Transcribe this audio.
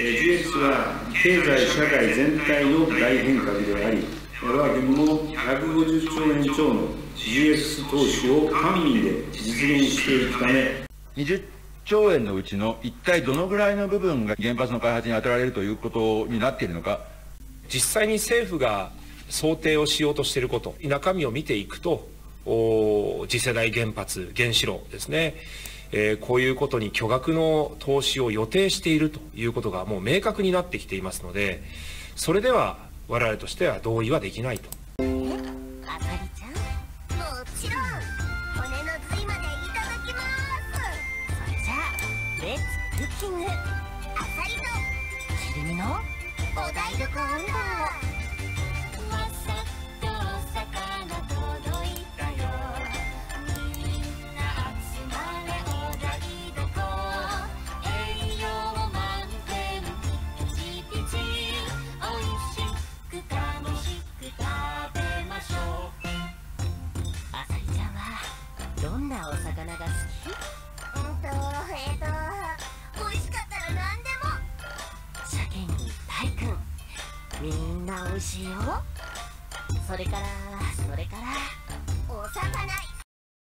DX は経済社会全体の大変革であり我が国も150兆円超の GX 投資を官民で実現していくため20兆円のうちの一体どのぐらいの部分が原発の開発に充てられるということになっているのか？実際に政府が想定をしようとしていること中身を見ていくと次世代原発原子炉ですね。えー、こういうことに巨額の投資を予定しているということがもう明確になってきていますのでそれでは我々としては同意はできないと。あかりちゃん。もちろん。骨の髄までいただきます。それじゃあレッツクッキング。あさりと切り身のお台所運動んなお魚が好き？うんとえっ、と美味しかったら何でも。鮭に大根。みんな美味しいよ。それからそれから。